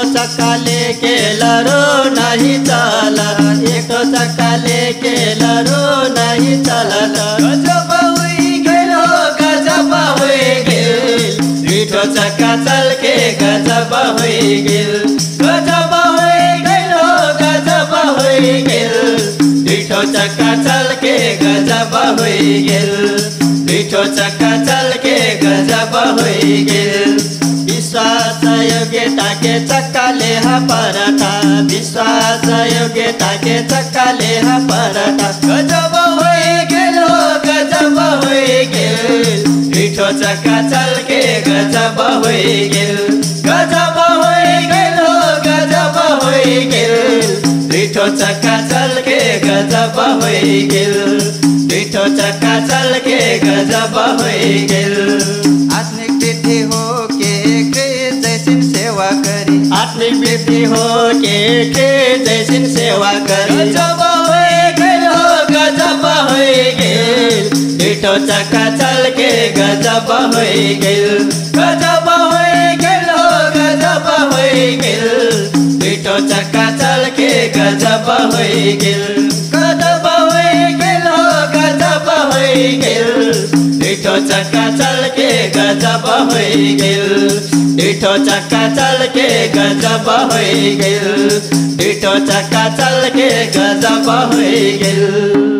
चक्काले केलरो नाही चालत। एक चक्काले केलरो नाही चालत। गजब होई गेलो गजब होई गेल मिठो चक्का चलके गजब होई गेल गजब होई गेलो गजब होई गेल मिठो चक्का चलके गजब होई गेल मिठो चक्का चलके गजब होई गेल विश्वास योग्य ताके चक्काले हा परता विश्वास योग्य ताके चक्काले परता गजब होई गेलो गजब होई गेल। मिठो चक्का चलके गजब होई गेल। गजब होई गेलो गजब होई गेल। मिठो चक्का चलके गजब होई गेल। मिठो चक्का चलके गजब होई गेल। वृद्धि हो के के जैसिन सेवा करी। गजब होई गेल हो गजब गेल। मिठो चक्का चल के गजब गेल। गजब होई गेल हो गजब होई गेल। मिठो चक्का चल के गजब गेल। गजब होई गेल हो गजब होई गेल। मिठो चक्का चल के गजब होई गेल। मिठो चक्का चल के गजब होई गेल। मिठो चक्का चल के गजब होई गेल।